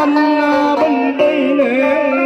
xanh à, bên đây nè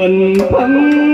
bình thân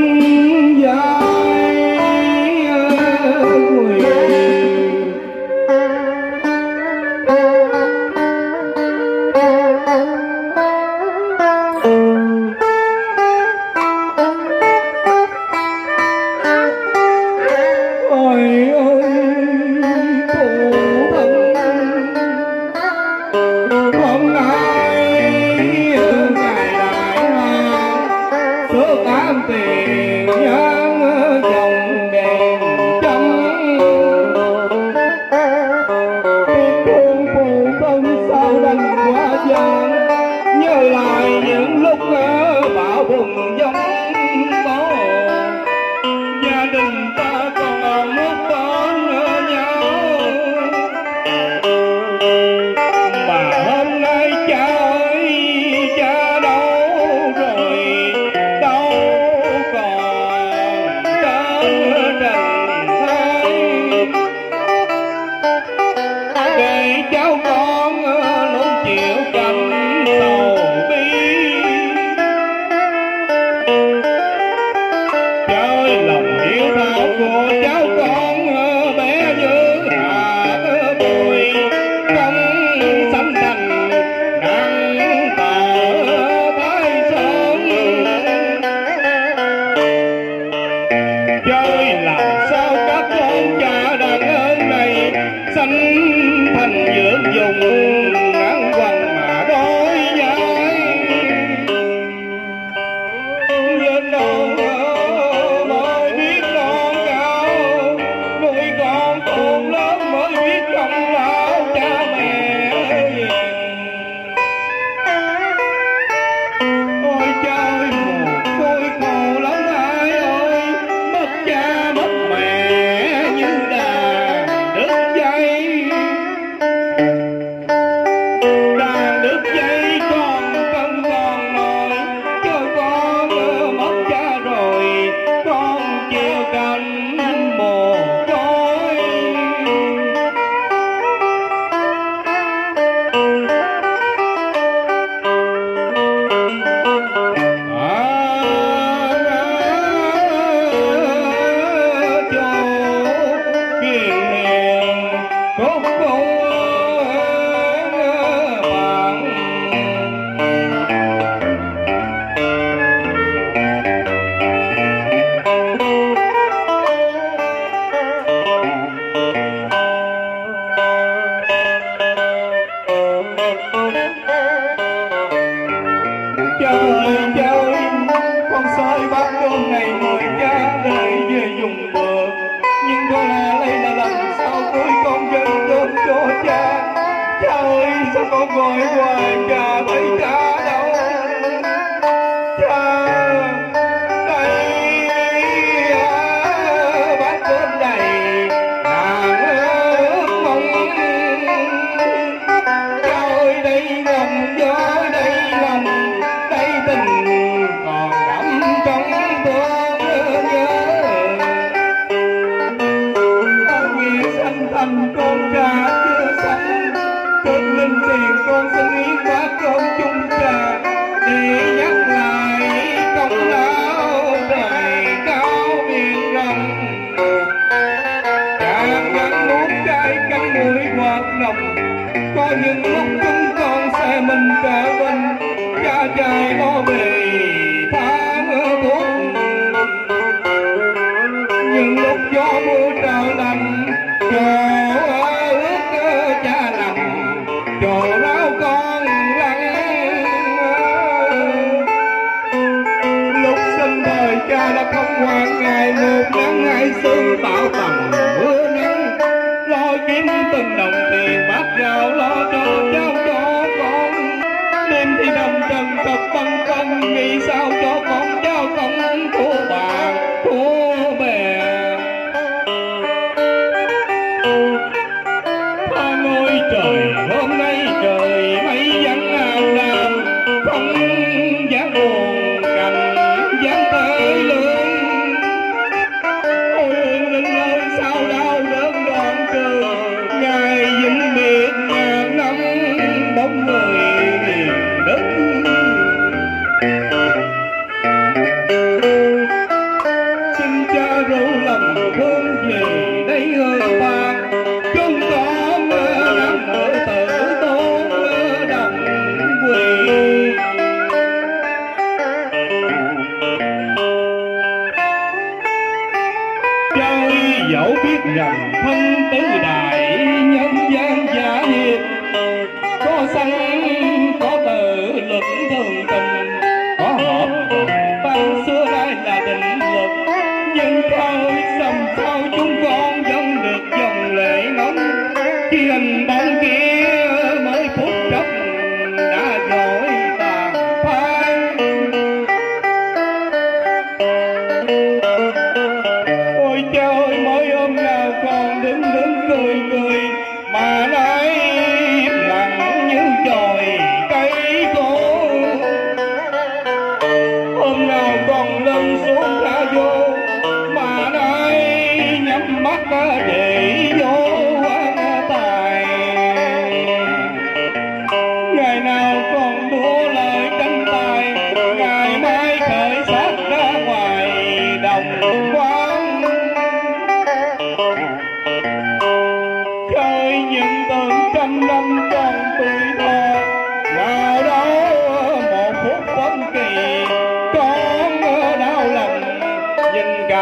có sanh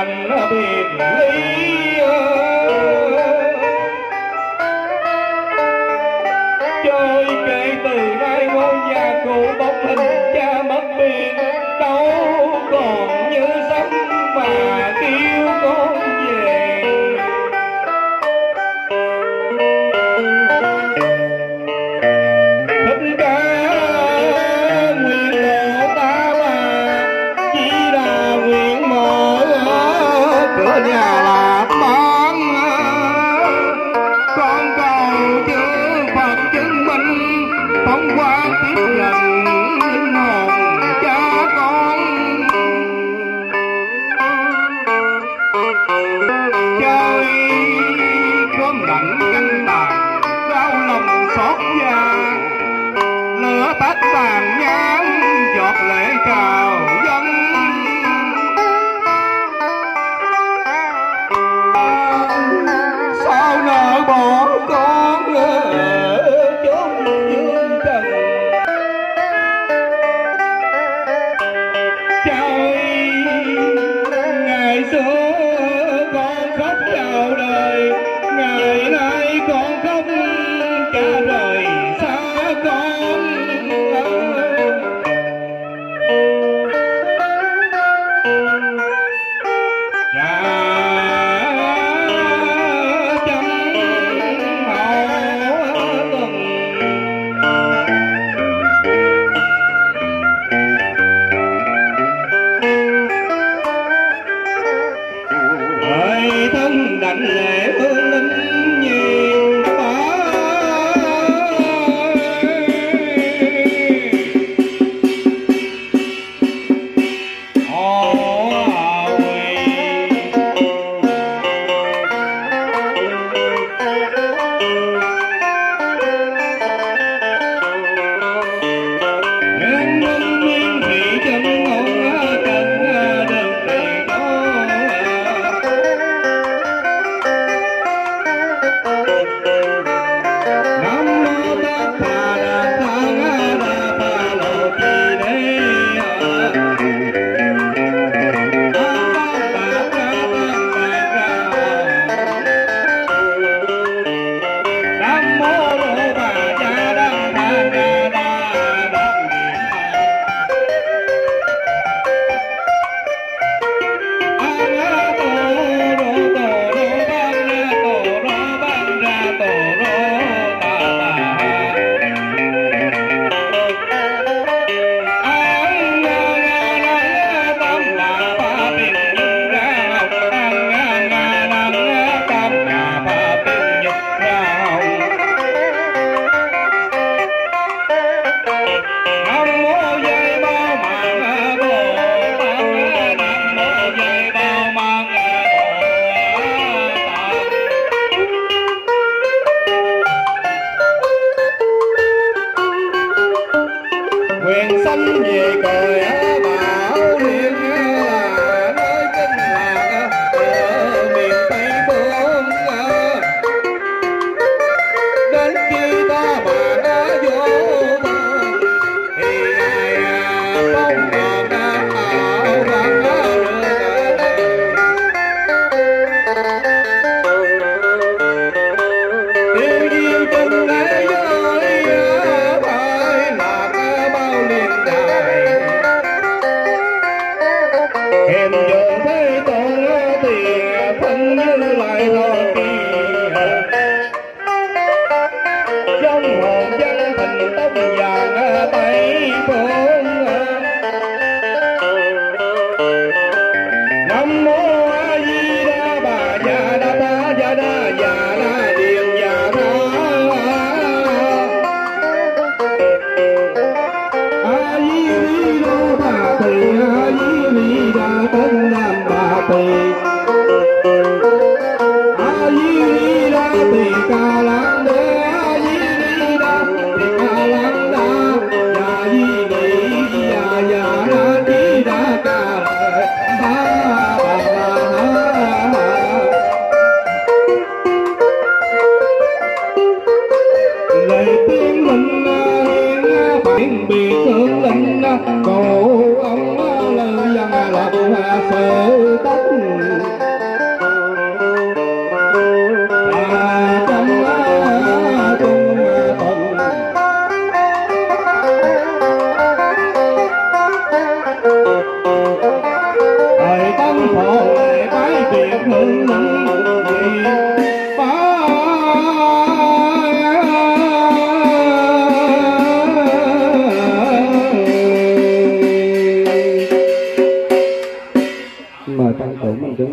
nhìn cảnh biệt ly chơi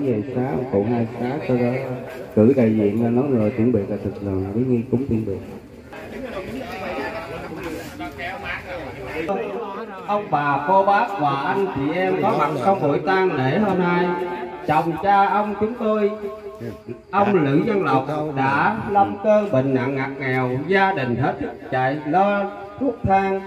về xá cụ hai xá sau đó cử đại diện ra, nói rồi chuẩn bị là thực lần với nghi cúng tiên biệt ông bà, cô bác và anh, chị em có mặt trong buổi tang lễ hôm nay. Chồng cha ông chúng tôi, ông lữ văn lộc đã lâm cơn bệnh nặng ngặt nghèo, gia đình hết chạy lo thuốc thang.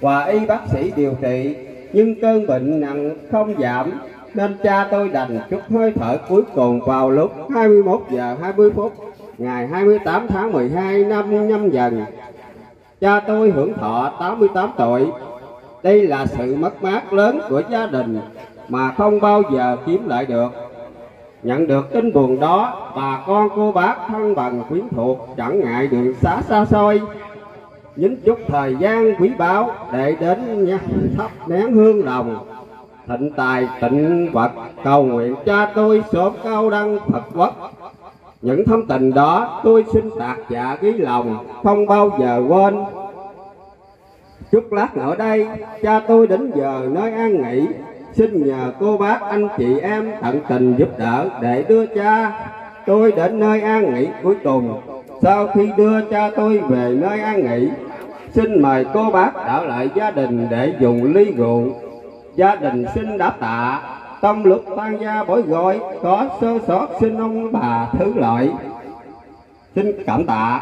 Và y bác sĩ điều trị, nhưng cơn bệnh nặng không giảm nên cha tôi đành chút hơi thở cuối cùng vào lúc 21 giờ 20 phút, ngày 28 tháng 12 năm nhâm dần. Cha tôi hưởng thọ 88 tuổi đây là sự mất mát lớn của gia đình mà không bao giờ kiếm lại được. Nhận được tin buồn đó, bà con cô bác thân bằng quyến thuộc chẳng ngại đường xá xa xôi. Nhín chút thời gian quý báu để đến nha thắp nén hương đồng thịnh tài tịnh vật cầu nguyện cha tôi sớm cao đăng phật quốc. Những thâm tình đó tôi xin tạc dạ ghi lòng, không bao giờ quên. Chút lát nữa đây, cha tôi đến giờ nơi an nghỉ. Xin nhờ cô bác, anh chị em tận tình giúp đỡ để đưa cha tôi đến nơi an nghỉ cuối cùng. Sau khi đưa cha tôi về nơi an nghỉ, xin mời cô bác đảo lại gia đình để dùng ly rượu gia đình xin đáp tạ. Trong lúc tan gia bối gọi có sơ sót xin ông bà thứ lỗi xin cảm tạ.